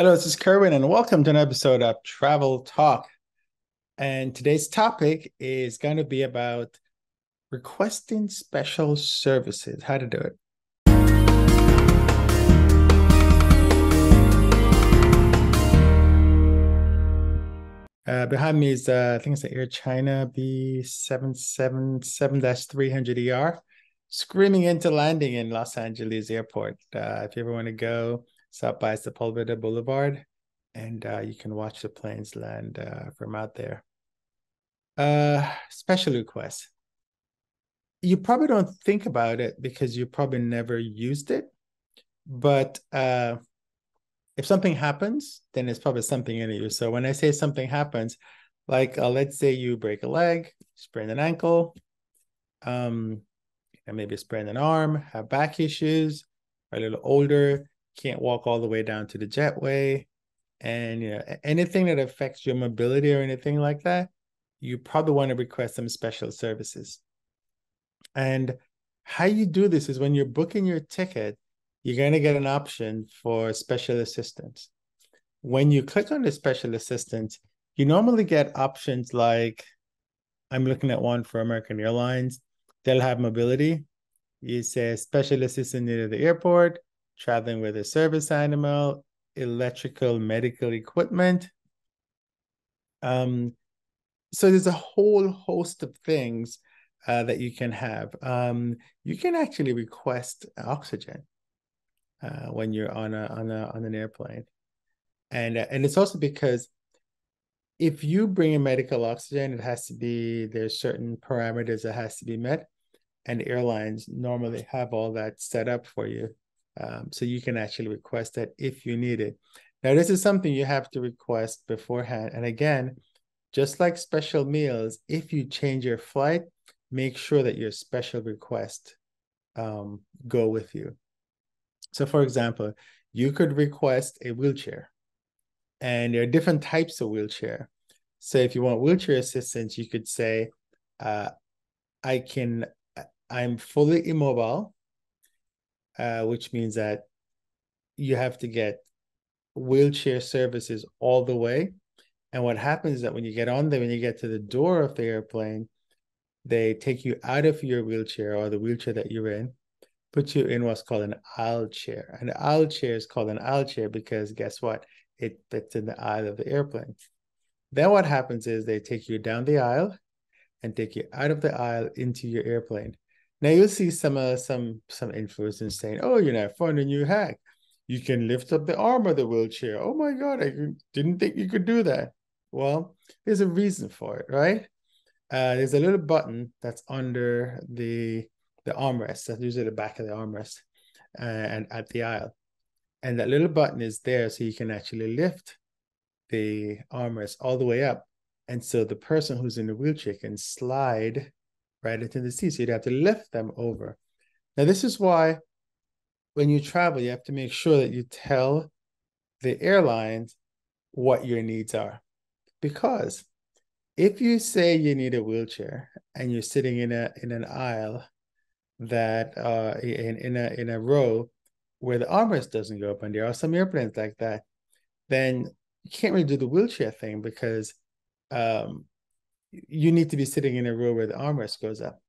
Hello, this is Kerwin, and welcome to an episode of Travel Talk. And today's topic is going to be about requesting special services, how to do it. Uh, behind me is, uh, I think it's the Air China B777-300ER, screaming into landing in Los Angeles Airport. Uh, if you ever want to go, stop by Sepulveda Boulevard, and uh, you can watch the planes land uh, from out there. Uh, special request. You probably don't think about it because you probably never used it, but uh, if something happens, then it's probably something in you. So when I say something happens, like uh, let's say you break a leg, sprain an ankle, um, and maybe sprain an arm, have back issues, are a little older, can't walk all the way down to the jetway, and you know anything that affects your mobility or anything like that, you probably want to request some special services. And how you do this is when you're booking your ticket, you're going to get an option for special assistance. When you click on the special assistance, you normally get options like I'm looking at one for American Airlines. They'll have mobility. You say special assistant near the airport, traveling with a service animal, electrical medical equipment. Um, so there's a whole host of things uh, that you can have. Um, you can actually request oxygen uh, when you're on a on a on an airplane, and uh, and it's also because if you bring in medical oxygen, it has to be there's certain parameters that has to be met, and airlines normally have all that set up for you, um, so you can actually request that if you need it. Now, this is something you have to request beforehand, and again, just like special meals, if you change your flight, make sure that your special request um, go with you. So, for example, you could request a wheelchair, and there are different types of wheelchair. So, if you want wheelchair assistance, you could say, uh, "I can, I'm fully immobile," uh, which means that you have to get wheelchair services all the way. And what happens is that when you get on there, when you get to the door of the airplane, they take you out of your wheelchair or the wheelchair that you're in, put you in what's called an aisle chair. And the aisle chair is called an aisle chair because guess what? It fits in the aisle of the airplane. Then what happens is they take you down the aisle and take you out of the aisle into your airplane. Now you'll see some uh, some some influencers saying, "Oh, you know, find a new hack. You can lift up the arm of the wheelchair. Oh my God, I didn't think you could do that." Well, there's a reason for it, right? Uh, there's a little button that's under the the armrest. That's usually the back of the armrest uh, and at the aisle. And that little button is there so you can actually lift the armrest all the way up. And so the person who's in the wheelchair can slide right into the sea, So you'd have to lift them over. Now, this is why when you travel, you have to make sure that you tell the airlines what your needs are. Because if you say you need a wheelchair and you're sitting in a in an aisle that uh in, in a in a row where the armrest doesn't go up and there are some airplanes like that, then you can't really do the wheelchair thing because um you need to be sitting in a row where the armrest goes up.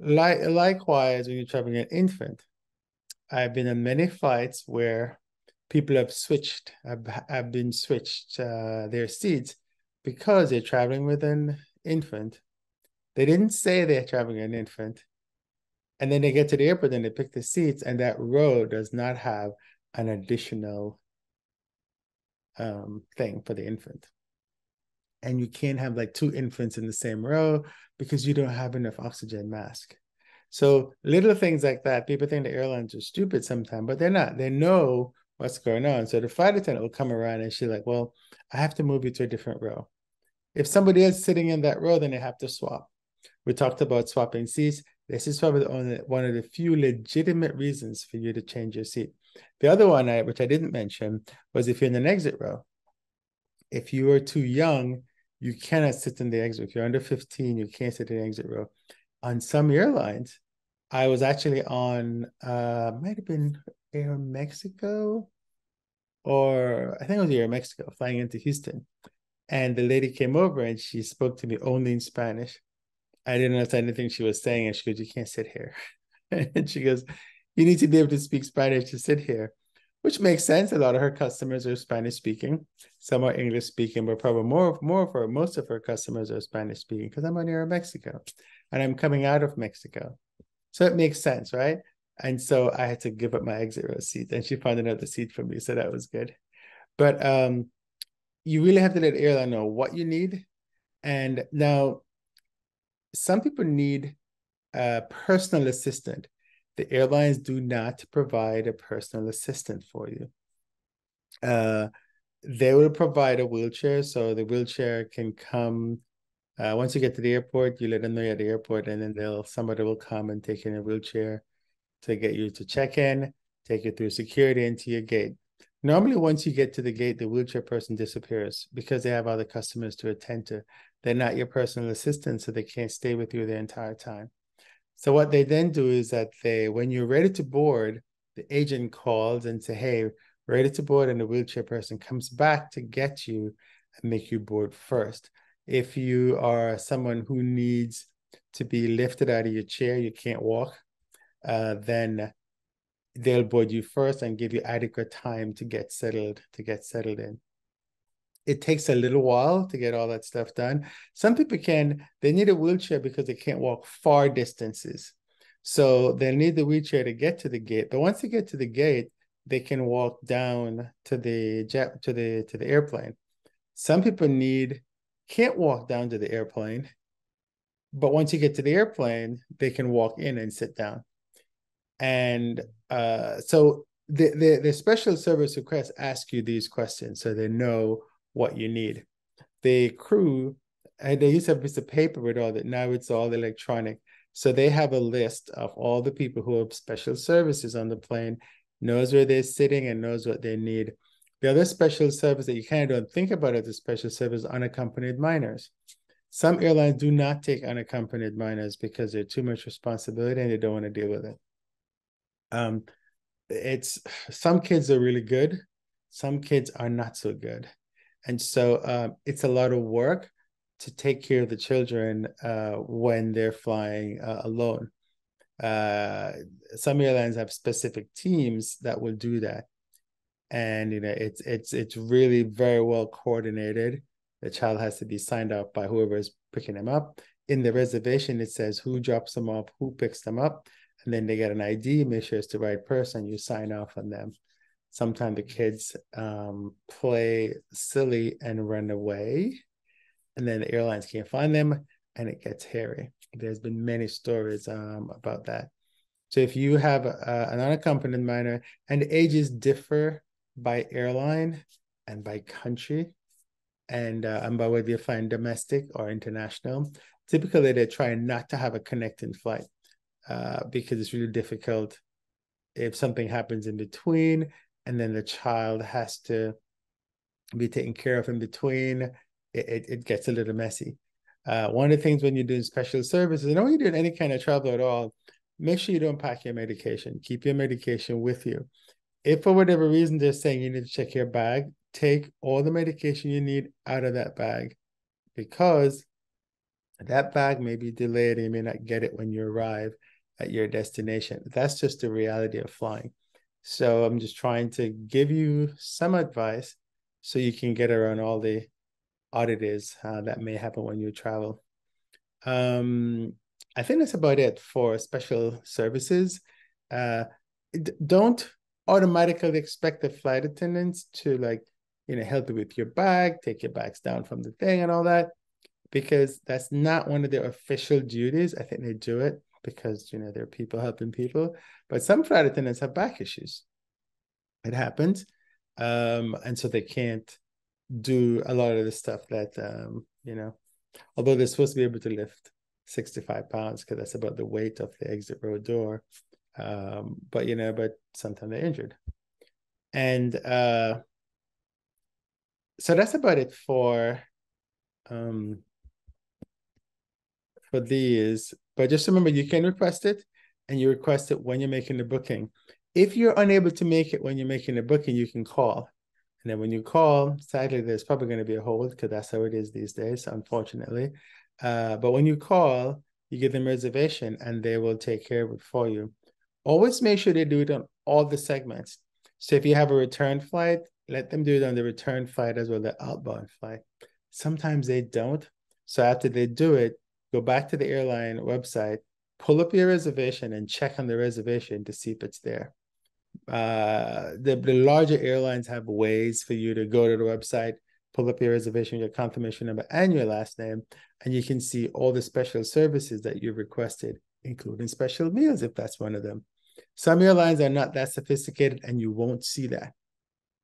Like likewise, when you're traveling an infant, I've been on many flights where people have switched, have, have been switched uh, their seats because they're traveling with an infant. They didn't say they're traveling an infant. And then they get to the airport and they pick the seats, and that row does not have an additional um, thing for the infant. And you can't have like two infants in the same row because you don't have enough oxygen mask. So little things like that, people think the airlines are stupid sometimes, but they're not. They know what's going on. So the flight attendant will come around and she's like, well, I have to move you to a different row. If somebody is sitting in that row, then they have to swap. We talked about swapping seats. This is probably only one of the few legitimate reasons for you to change your seat. The other one, I, which I didn't mention, was if you're in an exit row. If you are too young, you cannot sit in the exit. If you're under 15, you can't sit in the exit row. On some airlines, I was actually on, uh, might have been Aeromexico or I think it was Aeromexico, flying into Houston. And the lady came over and she spoke to me only in Spanish. I didn't understand anything she was saying. And she goes, You can't sit here. and she goes, You need to be able to speak Spanish to sit here, which makes sense. A lot of her customers are Spanish speaking. Some are English speaking, but probably more, more of her, most of her customers are Spanish speaking because I'm near Mexico and I'm coming out of Mexico. So it makes sense, right? And so I had to give up my exit row seat and she found another seat for me. So that was good. But um, you really have to let airline know what you need. And now some people need a personal assistant. The airlines do not provide a personal assistant for you. Uh, they will provide a wheelchair, so the wheelchair can come. Uh, once you get to the airport, you let them know you're at the airport, and then they'll somebody will come and take in a wheelchair to get you to check in, take you through security into your gate. Normally, once you get to the gate, the wheelchair person disappears because they have other customers to attend to. They're not your personal assistant, so they can't stay with you the entire time. So what they then do is that they, when you're ready to board, the agent calls and say, "Hey, ready to board," and the wheelchair person comes back to get you and make you board first. If you are someone who needs to be lifted out of your chair, you can't walk, uh, then they'll board you first and give you adequate time to get settled to get settled in it takes a little while to get all that stuff done. Some people can they need a wheelchair because they can't walk far distances. So they'll need the wheelchair to get to the gate but once they get to the gate they can walk down to the jet to the to the airplane. Some people need can't walk down to the airplane but once you get to the airplane they can walk in and sit down. And uh, so the, the, the special service requests ask you these questions so they know what you need. The crew, and they used to have a piece of paper with all that. Now it's all electronic. So they have a list of all the people who have special services on the plane, knows where they're sitting and knows what they need. The other special service that you kind of don't think about as a special service unaccompanied minors. Some airlines do not take unaccompanied minors because they're too much responsibility and they don't want to deal with it um it's some kids are really good some kids are not so good and so um, it's a lot of work to take care of the children uh, when they're flying uh, alone. Uh, some airlines have specific teams that will do that. And you know it's it's it's really very well coordinated. The child has to be signed up by whoever is picking them up. In the reservation it says who drops them off who picks them up and then they get an ID, make sure it's the right person, you sign off on them. Sometimes the kids um, play silly and run away, and then the airlines can't find them, and it gets hairy. There's been many stories um, about that. So if you have a, an unaccompanied minor, and the ages differ by airline and by country, and uh, and by whether you find domestic or international, typically they try not to have a connecting flight. Uh, because it's really difficult if something happens in between and then the child has to be taken care of in between it, it, it gets a little messy uh, one of the things when you're doing special services and when you're doing any kind of travel at all make sure you don't pack your medication keep your medication with you if for whatever reason they're saying you need to check your bag take all the medication you need out of that bag because that bag may be delayed and you may not get it when you arrive at your destination. That's just the reality of flying. So I'm just trying to give you some advice so you can get around all the oddities uh, that may happen when you travel. Um, I think that's about it for special services. Uh, don't automatically expect the flight attendants to like, you know, help you with your bag, take your bags down from the thing and all that, because that's not one of their official duties. I think they do it because you know there are people helping people but some flight attendants have back issues. It happens um, and so they can't do a lot of the stuff that um, you know although they're supposed to be able to lift 65 pounds because that's about the weight of the exit row door um, but you know but sometimes they're injured. And uh, so that's about it for um, for these but just remember, you can request it and you request it when you're making the booking. If you're unable to make it when you're making the booking, you can call And then when you call, sadly, there's probably going to be a hold because that's how it is these days, unfortunately. Uh, but when you call, you give them reservation and they will take care of it for you. Always make sure they do it on all the segments. So if you have a return flight, let them do it on the return flight as well, the outbound flight. Sometimes they don't. So after they do it, go back to the airline website, pull up your reservation and check on the reservation to see if it's there. Uh, the, the larger airlines have ways for you to go to the website, pull up your reservation, your confirmation number, and your last name, and you can see all the special services that you've requested, including special meals if that's one of them. Some airlines are not that sophisticated and you won't see that.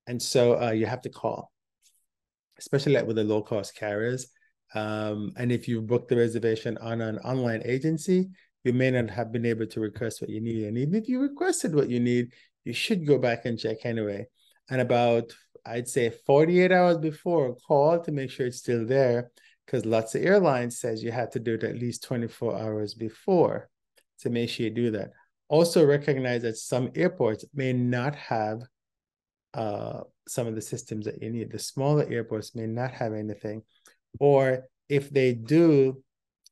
And so uh, you have to call, especially like with the low cost carriers. Um, and if you book the reservation on an online agency, you may not have been able to request what you need. And even if you requested what you need, you should go back and check anyway. And about, I'd say 48 hours before, call to make sure it's still there because lots of airlines says you have to do it at least 24 hours before to make sure you do that. Also recognize that some airports may not have uh, some of the systems that you need. The smaller airports may not have anything. Or if they do,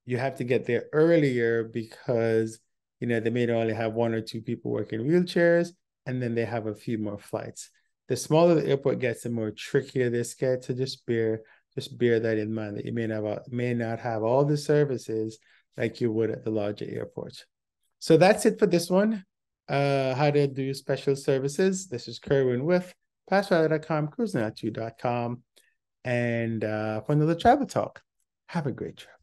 you have to get there earlier because you know they may only have one or two people working wheelchairs and then they have a few more flights. The smaller the airport gets, the more trickier this gets. So just bear just bear that in mind that you may not may not have all the services like you would at the larger airports. So that's it for this one. Uh, how to do special services. This is Kerwin with PassRider.com, Cruisinaltitude.com, and uh, for another travel talk. Have a great trip.